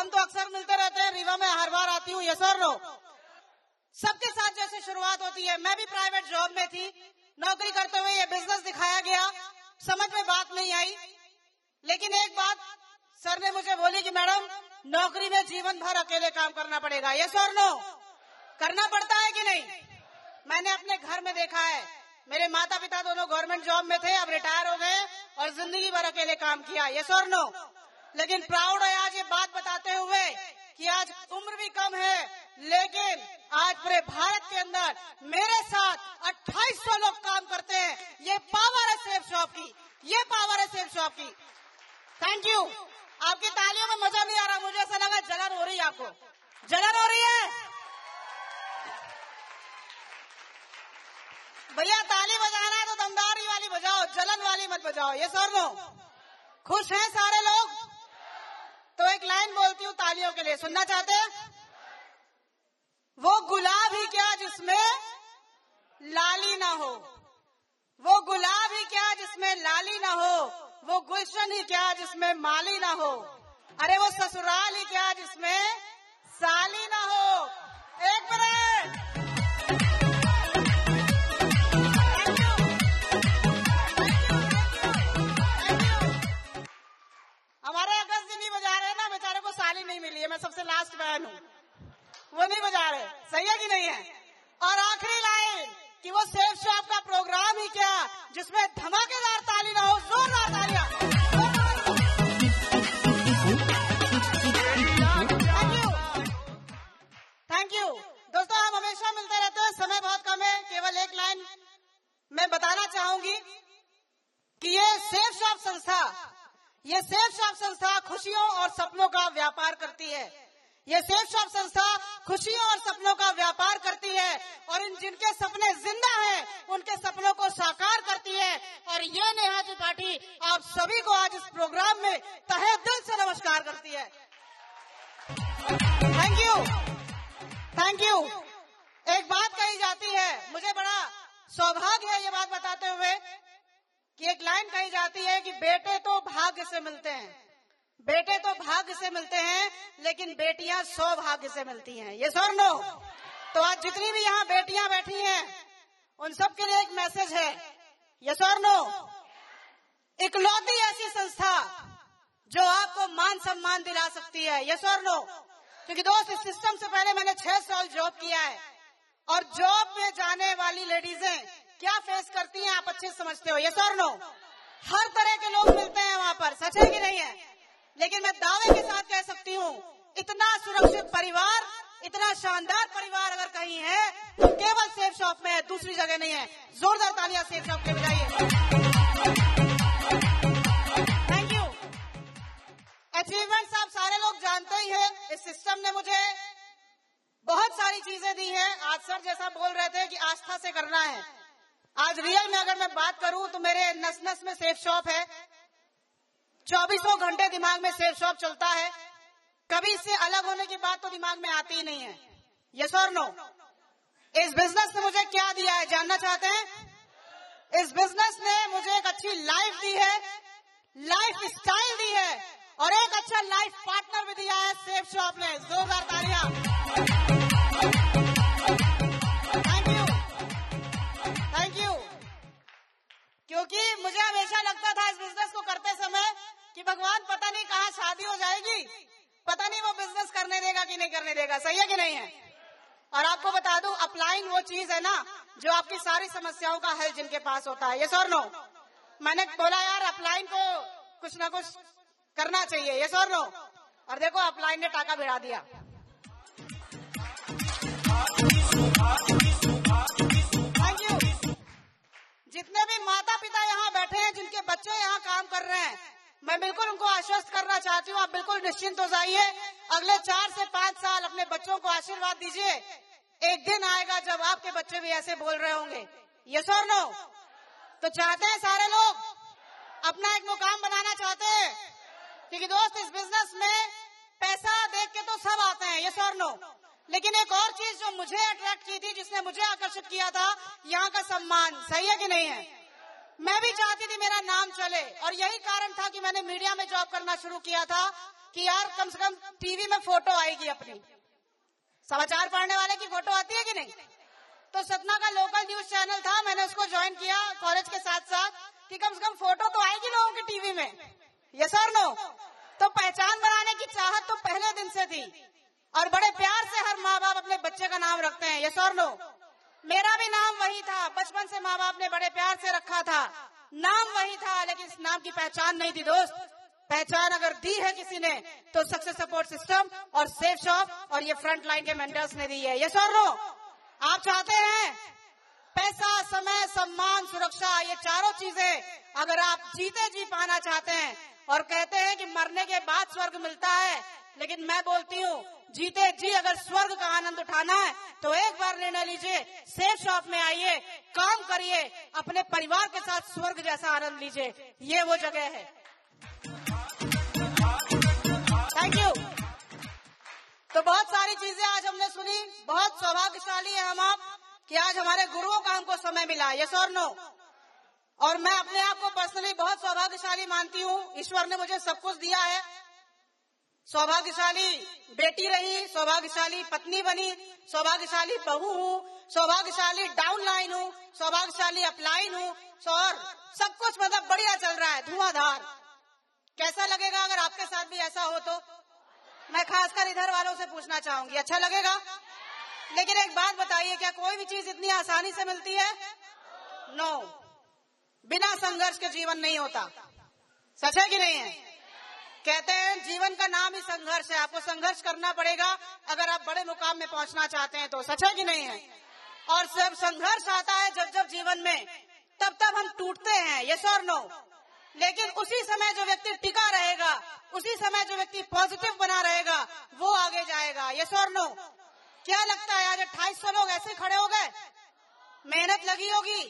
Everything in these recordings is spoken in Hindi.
हम तो अक्सर मिलते रहते हैं, रीवा में हर बार आती हूँ यस और नो। सबके साथ जैसे शुरुआत होती है, मैं भी प्राइवेट जॉब में थी, नौकरी करते हुए ये बिज़नेस दिखाया गया, समझ में बात नहीं आई। लेकिन एक बात सर ने मुझे बोली कि मैडम, नौकरी में जीवन भर अकेले काम करना पड़ेगा यस और नो। करना पड़ता है कि नहीं? मैंने अपने घर में देखा है, मेरे माता पिता दोनों गवर्नमेंट जॉब में थे, अब रिटायर हो गए और ज़िंदगी भर अकेले काम किया यस और नो। लेकिन प्राउड है आज ये बात बताते हुए कि आज उम्र भी कम है, लेकिन आज पूरे भारत के अंदर मेरे साथ 2800 लोग काम करते हैं। ये पावर है सेफ़ शॉप की। ये पावर है सेफ़ शॉप की। थैंक यू आपकी तालियों में मज़ा नहीं आ रहा मुझे ऐसा लगा जलन हो रही है आपको। जलन हो रही है? भैया, ताली बजाना है तो दमदारी वाली बजाओ, जलन वाली मत बजाओ। ये सर नो खुश हैं सारे लोग? लाइन बोलती हूँ तालियों के लिए, सुनना चाहते हैं? वो गुलाब ही क्या जिसमें लाली ना हो? वो गुलाब ही क्या जिसमें लाली ना हो? वो गुलशन ही क्या जिसमें माली ना हो? अरे वो ससुराल ही क्या जिसमें साली ना थैंक यू दोस्तों हम हमेशा मिलते रहते हैं। समय बहुत कम है, केवल एक लाइन। मैं बताना चाहूँगी कि ये सेफ़ शॉप संस्था, ये सेफ़ शॉप संस्था खुशियों और सपनों का व्यापार करती है। ये सेफ़ शॉप संस्था खुशियों और सपनों का व्यापार करती है और इन जिनके सपने ज़िंदा हैं, उनके सपनों को साकार करती है। और ये नेहा त्रिपाठी आप सभी को आज इस प्रोग्राम में तहे दिल से नमस्कार करती है। थैंक यू थैंक यू एक बात कही जाती है, मुझे बड़ा सौभाग्य है ये बात बताते हुए कि एक लाइन कही जाती है कि बेटे तो भाग्य से मिलते हैं। बेटे तो भाग्य से मिलते हैं, लेकिन बेटियाँ सौभाग्य से मिलती हैं। ये सर नो तो आज जितनी भी यहाँ बेटियाँ बैठी हैं, उन सब के लिए एक मैसेज है। ये सर नो इकलौती ऐसी संस्था जो आपको मान सम्मान दिला सकती है। ये सर नो क्योंकि दोस्त, इस सिस्टम से पहले मैंने छह साल जॉब किया है। और जॉब में जाने वाली लेडीजें क्या फेस करती हैं आप अच्छे समझते हो? ये सर नो हर तरह के लोग मिलते हैं वहाँ पर, सच है कि नहीं है? लेकिन मैं दावे के साथ कह सकती हूँ, इतना सुरक्षित परिवार, इतना शानदार परिवार अगर कहीं है तो केवल सेफ़ शॉप में है, दूसरी जगह नहीं है। जोरदार तालियाँ सेफ़ शॉप के बजाइए अचीवमेंट आप सारे लोग जानते ही हैं। इस सिस्टम ने मुझे बहुत सारी चीज़ें दी हैं। आज सर जैसा बोल रहे थे कि आस्था से करना है। आज रियल में अगर मैं बात करूँ तो मेरे नस नस में सेफ़ शॉप है। चौबीसों घंटे दिमाग में सेफ़ शॉप चलता है। कभी इससे अलग होने की बात तो दिमाग में आती ही नहीं है। यस और नो इस बिज़नेस ने मुझे क्या दिया है? जानना चाहते हैं? इस बिज़नेस ने मुझे एक अच्छी लाइफ दी है। लाइफ स्टाइल दी है। लाइफ पार्टनर भी दिया है सेफ़ शॉप ने। जोरदार तालियाँ। थैंक यू थैंक यू क्योंकि मुझे हमेशा लगता था इस बिज़नेस को करते समय कि भगवान पता नहीं कहाँ शादी हो जाएगी, पता नहीं वो बिज़नेस करने देगा कि नहीं करने देगा। सही है कि नहीं है? और आपको बता दूँ अप्लाइंग वो चीज़ है ना, जो आपकी सारी समस्याओं का हल जिनके पास होता है। ये सर नो मैंने बोला यार अपलाइन को कुछ ना कुछ करना चाहिए, ये सर नो और देखो अपलाइन ने टाका भिड़ा दिया। जितने भी माता पिता यहाँ बैठे हैं, जिनके बच्चे यहाँ काम कर रहे हैं, मैं बिल्कुल उनको आश्वस्त करना चाहती हूँ, आप बिल्कुल निश्चिंत हो जाइए। अगले चार से पाँच साल अपने बच्चों को आशीर्वाद दीजिए। एक दिन आएगा जब आपके बच्चे भी ऐसे बोल रहे होंगे। ये सर नो तो चाहते हैं सारे लोग? अपना एक मुकाम बनाना चाहते हैं? क्योंकि दोस्त, इस बिज़नेस में पैसा देख के तो सब आते हैं ये सर नो लेकिन एक और चीज़ जो मुझे अट्रैक्ट की थी, जिसने मुझे आकर्षित किया था, यहाँ का सम्मान, सही है कि नहीं है? मैं भी चाहती थी मेरा नाम चले, और यही कारण था कि मैंने मीडिया में जॉब करना शुरू किया था कि यार, कम से कम टीवी में फ़ोटो आएगी अपनी। समाचार पढ़ने वाले की फ़ोटो आती है कि नहीं? तो सतना का लोकल न्यूज़ चैनल था, मैंने उसको ज्वाइन किया कॉलेज के साथ साथ कि कम से कम फ़ोटो तो आएगी लोगों की टीवी में। ये सर नो तो पहचान बनाने की चाहत तो पहले दिन से थी। और बड़े प्यार से हर माँ बाप अपने बच्चे का नाम रखते हैं। ये सर नो मेरा भी नाम वही था। बचपन से माँ बाप ने बड़े प्यार से रखा था। नाम वही था, लेकिन इस नाम की पहचान नहीं थी दोस्त। पहचान अगर दी है किसी ने तो सक्सेस सपोर्ट सिस्टम और सेफ़ शॉप और ये फ्रंट लाइन के मेंटर्स ने दी है। ये सर नो आप चाहते हैं? पैसा, समय, सम्मान, सुरक्षा, ये चारों चीज़ें अगर आप जीते जी पाना चाहते हैं और कहते हैं कि मरने के बाद स्वर्ग मिलता है। लेकिन मैं बोलती हूँ, जीते जी अगर स्वर्ग का आनंद उठाना है तो एक बार निर्णय लीजिए सेफ़ शॉप में आइए, काम करिए, अपने परिवार के साथ स्वर्ग जैसा आनंद लीजिए। ये वो जगह है। थैंक यू तो बहुत सारी चीज़ें आज हमने सुनी, बहुत सौभाग्यशाली है हम आप, कि आज हमारे गुरुओं का हमको समय मिला। यस और नो और मैं अपने आप को पर्सनली बहुत सौभाग्यशाली मानती हूँ। ईश्वर ने मुझे सब कुछ दिया है। सौभाग्यशाली बेटी रही, सौभाग्यशाली पत्नी बनी, सौभाग्यशाली बहू हूँ, सौभाग्यशाली डाउन लाइन हूँ, सौभाग्यशाली अपलाइन हूँ और सब कुछ मतलब बढ़िया चल रहा है, धुआंधार। कैसा लगेगा अगर आपके साथ भी ऐसा हो तो? मैं खासकर इधर वालों से पूछना चाहूँगी अच्छा लगेगा? लेकिन एक बात बताइए, क्या कोई भी चीज़ इतनी आसानी से मिलती है? No no. बिना संघर्ष के जीवन नहीं होता। सच है कि नहीं है? कहते हैं, जीवन का नाम ही संघर्ष है। आपको संघर्ष करना पड़ेगा, अगर आप बड़े मुकाम में पहुँचना चाहते हैं तो। सच है कि नहीं है? और जब संघर्ष आता है, जब जब जीवन में, तब तब हम टूटते हैं ये और नो लेकिन उसी समय जो व्यक्ति टिका रहेगा, उसी समय जो व्यक्ति पॉजिटिव बना रहेगा, वो आगे जाएगा ये और नो क्या लगता है, आज अट्ठाईस सौ लोग ऐसे खड़े हो गए? मेहनत लगी होगी?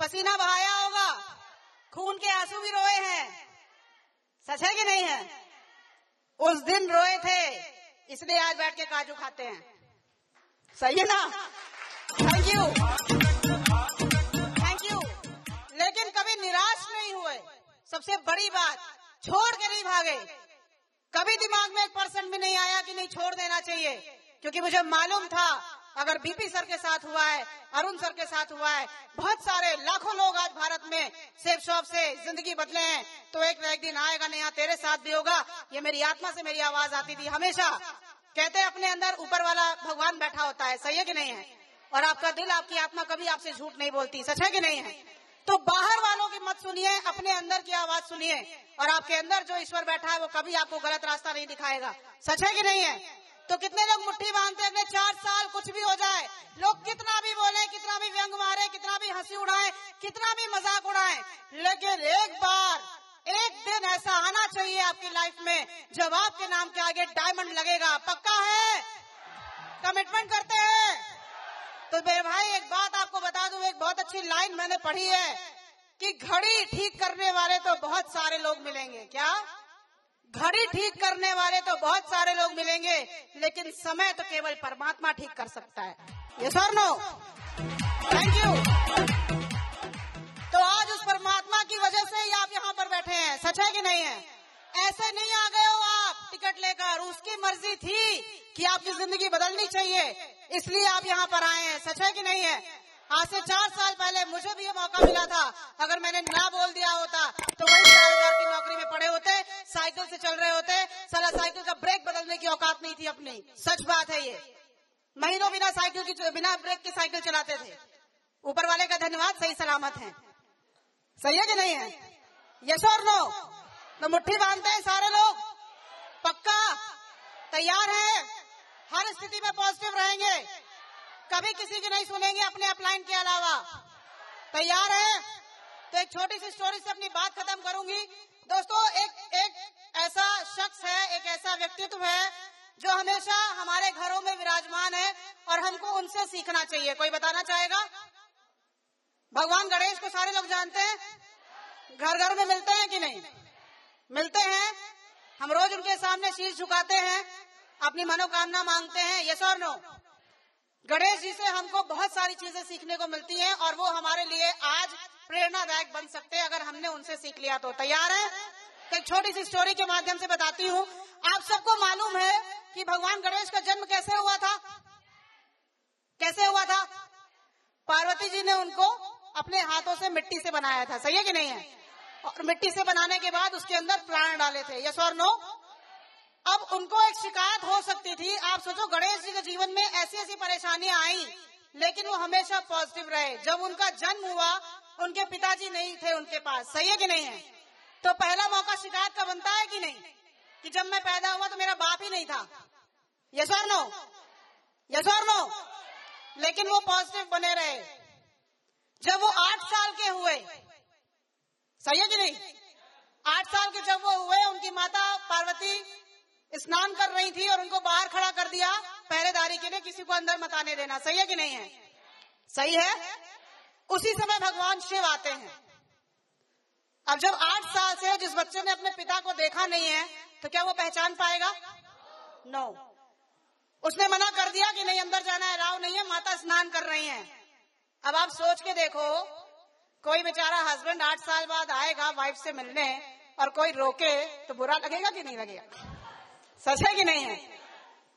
पसीना बहाया होगा। खून के आँसू भी रोए हैं। सच है कि नहीं है? उस दिन रोए थे, इसलिए आज बैठ के काजू खाते हैं। सही है ना? थैंक यू थैंक यू लेकिन कभी निराश नहीं हुए। सबसे बड़ी बात, छोड़ के नहीं भागे। कभी दिमाग में एक परसेंट भी नहीं आया कि नहीं छोड़ देना चाहिए, क्योंकि मुझे मालूम था अगर बीपी सर के साथ हुआ है, अरुण सर के साथ हुआ है, बहुत सारे लाखों लोग आज भारत में सेफ़ शॉप से ज़िंदगी बदले हैं। तो एक न एक दिन आएगा नहीं तेरे साथ भी होगा। ये मेरी आत्मा से मेरी आवाज़ आती थी हमेशा। कहते हैं, अपने अंदर ऊपर वाला भगवान बैठा होता है, सही है कि नहीं है? और आपका दिल, आपकी आत्मा कभी आपसे झूठ नहीं बोलती, सच है कि नहीं है? तो बाहर वालों की मत सुनिए, अपने अंदर की आवाज़ सुनिए। और आपके अंदर जो ईश्वर बैठा है, वो कभी आपको गलत रास्ता नहीं दिखाएगा। सच है कि नहीं है? तो कितने लोग मुट्ठी बांधते अगले चार साल कुछ भी हो जाए। लोग कितना भी बोले, कितना भी व्यंग मारे, कितना भी हँसी उड़ाए, कितना भी मज़ाक उड़ाए, लेकिन एक बार, एक दिन ऐसा आना चाहिए आपकी लाइफ में, जब आपके नाम के आगे डायमंड लगेगा। पक्का है? कमिटमेंट करते हैं। तो मेरे भाई, एक बात आपको बता दूँ, एक बहुत अच्छी लाइन मैंने पढ़ी है कि घड़ी ठीक करने वाले तो बहुत सारे लोग मिलेंगे। क्या? घड़ी ठीक करने वाले तो बहुत सारे लोग मिलेंगे, लेकिन समय तो केवल परमात्मा ठीक कर सकता है। ये सर नो थैंक यू तो आज उस परमात्मा की वजह से ही आप यहाँ पर बैठे हैं। सच है कि नहीं है? ऐसे नहीं आ गए हो आप टिकट लेकर। उसकी मर्ज़ी थी कि आपकी ज़िंदगी बदलनी चाहिए, इसलिए आप यहाँ पर आए हैं। सच है कि नहीं है? आज से चार साल पहले मुझे भी ये मौका मिला था। अगर मैंने ना बोल दिया होता तो वही चार हज़ार की नौकरी में पड़े होते, साइकिल से चल रहे होते। सारा साइकिल का ब्रेक बदलने की औकात नहीं थी अपनी। सच बात है ये। महीनों बिना साइकिल की, बिना ब्रेक की साइकिल चलाते थे। ऊपर वाले का धन्यवाद, सही सलामत है। सही है कि नहीं है? यश और नो। तो मुट्ठी बांधते हैं सारे लोग। पक्का? तैयार है? हर स्थिति में पॉजिटिव रहेंगे। कभी किसी की नहीं सुनेंगे अपने अपलाइन के अलावा। तैयार है? तो एक छोटी सी स्टोरी से अपनी बात खत्म करूँगी। दोस्तों, एक एक ऐसा शख्स है, एक ऐसा व्यक्तित्व है, जो हमेशा हमारे घरों में विराजमान है और हमको उनसे सीखना चाहिए। कोई बताना चाहेगा? भगवान गणेश को सारे लोग जानते हैं? घर घर में मिलते हैं कि नहीं? मिलते हैं। हम रोज उनके सामने शीश झुकाते हैं, अपनी मनोकामना मांगते हैं। यस और नो गणेश जी से हमको बहुत सारी चीज़ें सीखने को मिलती हैं और वो हमारे लिए आज प्रेरणादायक बन सकते हैं अगर हमने उनसे सीख लिया तो। तैयार है? एक छोटी सी स्टोरी के माध्यम से बताती हूँ। आप सबको मालूम है कि भगवान गणेश का जन्म कैसे हुआ था? कैसे हुआ था? पार्वती जी ने उनको अपने हाथों से मिट्टी से बनाया था। सही है कि नहीं है? और मिट्टी से बनाने के बाद उसके अंदर प्राण डाले थे। यस और नो? अब उनको एक शिकायत हो सकती थी। आप सोचो, गणेश जी के जीवन में ऐसी ऐसी परेशानियाँ आई, लेकिन वो हमेशा पॉजिटिव रहे। जब उनका जन्म हुआ, उनके पिताजी नहीं थे उनके पास। सही है कि नहीं है? तो पहला मौका शिकायत का बनता है कि नहीं? कि जब मैं पैदा हुआ तो मेरा बाप ही नहीं था। यस और नो यस और नो लेकिन वो पॉजिटिव बने रहे। जब वो आठ साल के हुए, सही है कि नहीं? आठ साल के जब वो हुए, उनकी माता पार्वती स्नान कर रही थी और उनको बाहर खड़ा कर दिया। पहरेदारी के लिए किसी को अंदर मत आने देना। सही है कि नहीं है? सही है? उसी समय भगवान शिव आते हैं। अब जब आठ साल से जिस बच्चे ने अपने पिता को देखा नहीं है तो क्या वो पहचान पाएगा? No no. उसने मना कर दिया कि नहीं, अंदर जाना है, राव नहीं है, माता स्नान कर रही हैं। अब आप सोच के देखो, कोई बेचारा हस्बैंड आठ साल बाद आएगा वाइफ से मिलने और कोई रोके तो बुरा लगेगा कि नहीं लगेगा? सच है कि नहीं? है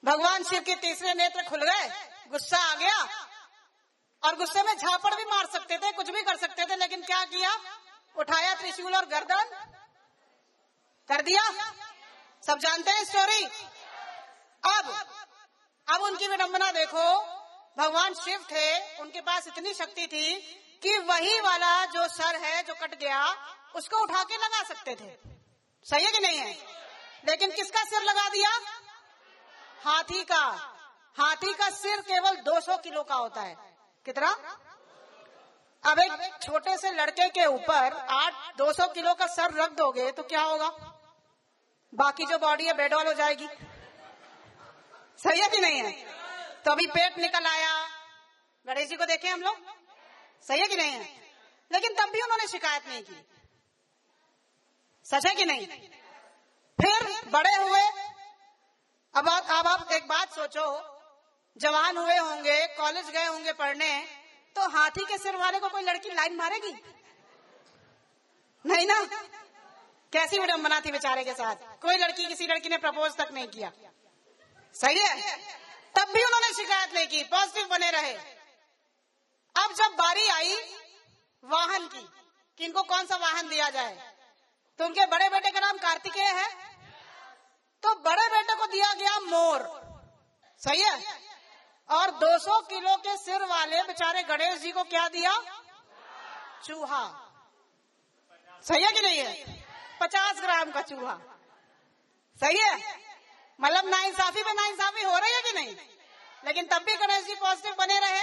भगवान शिव के तीसरे नेत्र खुल गए, गुस्सा आ गया। और गुस्से में झापड़ भी मार सकते थे, कुछ भी कर सकते थे, लेकिन क्या किया? उठाया त्रिशूल और गर्दन। कर दिया। सब जानते हैं स्टोरी अब अब उनकी विडंबना देखो। भगवान शिव थे, उनके पास इतनी शक्ति थी कि वही वाला जो सर है, जो कट गया, उसको उठा के लगा सकते थे। सही है कि नहीं है? लेकिन किसका सिर लगा दिया? हाथी का। हाथी का सिर केवल 200 किलो का होता है। कितना? अब एक छोटे से लड़के के ऊपर आठ 200 किलो का सर रख दोगे तो क्या होगा? बाकी जो बॉडी है, बेडॉल हो जाएगी। सही है कि नहीं है? तो अभी पेट निकल आया। गणेश जी को देखे हम लोग। सही है कि नहीं है? लेकिन तब भी उन्होंने शिकायत नहीं की। सच है कि नहीं? फिर बड़े हुए। अब अब आप एक बात सोचो। जवान हुए होंगे कॉलेज गए होंगे पढ़ने तो हाथी के सिर वाले को कोई लड़की लाइन मारेगी? नहीं ना? कैसी विडम्बना थी बेचारे के साथ? कोई लड़की किसी लड़की ने प्रपोज तक नहीं किया। सही है? तब भी उन्होंने शिकायत नहीं की पॉजिटिव बने रहे। अब जब बारी आई वाहन की, कि इनको कौन सा वाहन दिया जाए? तो उनके बड़े बेटे का नाम कार्तिकेय है। तो बड़े बेटे को दिया गया मोर। सही है? और 200 किलो के सिर वाले बेचारे गणेश जी को क्या दिया? चूहा। सही है कि नहीं है? पचास ग्राम का चूहा। सही है? मतलब नाइंसाफी पे नाइंसाफी हो रही है कि नहीं? लेकिन तब भी गणेश जी पॉजिटिव बने रहे।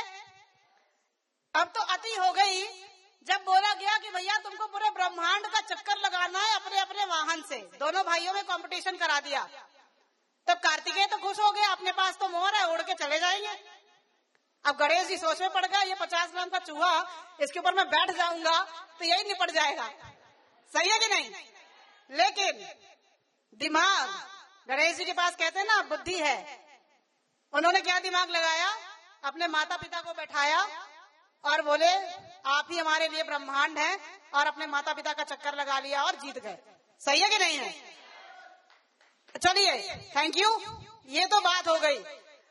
अब तो अति हो गई। जब बोला गया कि भैया तुमको पूरे ब्रह्मांड का चक्कर लगाना है अपने अपने वाहन से, दोनों भाइयों में कंपटीशन करा दिया। तब कार्तिकेय तो खुश हो गया अपने पास तो मोहर है, उड़ के चले जाएँगे। अब गणेश जी सोच में पड़ गया, ये पचास ग्राम का चूहा, इसके ऊपर मैं बैठ जाऊँगा तो यही निपट जाएगा। सही है कि नहीं? लेकिन दिमाग, गणेश जी के पास कहते हैं ना, बुद्धि है। उन्होंने क्या दिमाग लगाया? अपने माता पिता को बैठाया और बोले आप ही हमारे लिए ब्रह्मांड हैं और अपने माता पिता का चक्कर लगा लिया और जीत गए। सही है कि नहीं है? चलिए थैंक यू ये तो बात हो गई।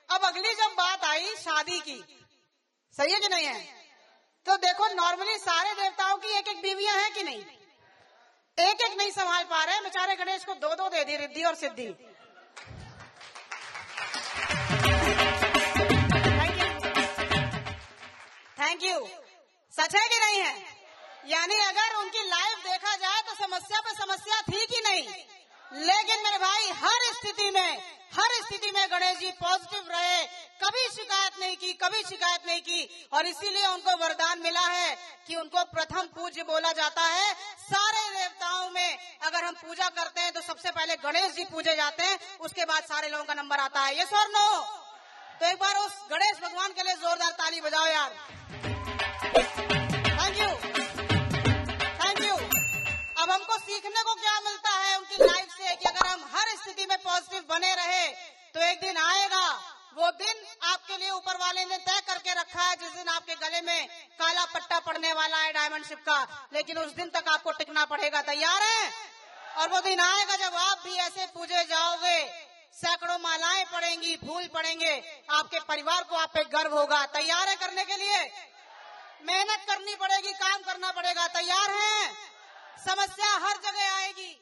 अब अगली जब बात आई शादी की, सही है कि नहीं है? तो देखो नॉर्मली सारे देवताओं की एक एक बीवियाँ हैं कि नहीं? एक एक नहीं संभाल पा रहे। बेचारे गणेश को दो दो दे दी रिद्धि और सिद्धि। थैंक यू सच है कि नहीं है? यानी अगर उनकी लाइफ देखा जाए तो समस्या पर समस्या थी कि नहीं? लेकिन मेरे भाई, हर स्थिति में, हर स्थिति में गणेश जी पॉजिटिव रहे। कभी शिकायत नहीं की, कभी शिकायत नहीं की। और इसीलिए उनको वरदान मिला है कि उनको प्रथम पूज्य बोला जाता है। सारे देवताओं में अगर हम पूजा करते हैं तो सबसे पहले गणेश जी पूजे जाते हैं। उसके बाद सारे लोगों का नंबर आता है। ये स्वर नो। तो एक बार उस गणेश भगवान के लिए जोरदार ताली बजाओ यार। थैंक यू थैंक यू अब हमको सीखने को क्या मिलता है उनकी लाइफ से कि अगर हम हर स्थिति में पॉजिटिव बने रहे तो एक दिन आएगा, वो दिन आपके लिए ऊपर वाले ने तय करके रखा है, जिस दिन आपके गले में काला पट्टा पड़ने वाला है डायमंड शिप का, लेकिन उस दिन तक आपको टिकना पड़ेगा। तैयार है? और वो दिन आएगा जब आप भी ऐसे पूजे जाओगे, सैकड़ों मालाएँ पड़ेंगी, फूल पड़ेंगे, आपके परिवार को आप पे गर्व होगा। तैयार है करने के लिए? मेहनत करनी पड़ेगी काम करना पड़ेगा। तैयार हैं? समस्या हर जगह आएगी।